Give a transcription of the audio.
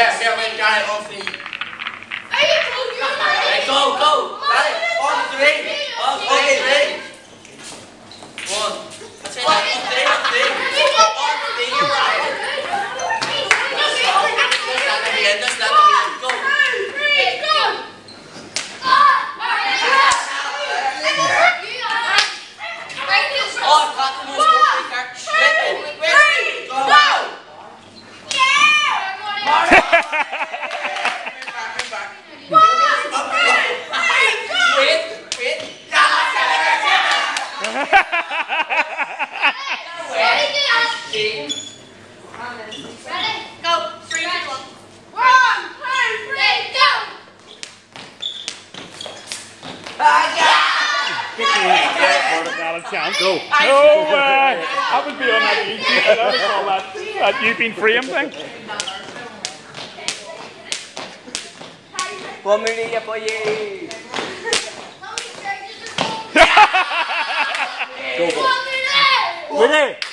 Right, on feet. Right, go, go. Right, on three. On three. One. That's it. On three, on three. On three, right. That's not the end, that's not the end. Go. No YouTube. That was all that, that you've been framed thing. Wa mire ya po. Go. Mire.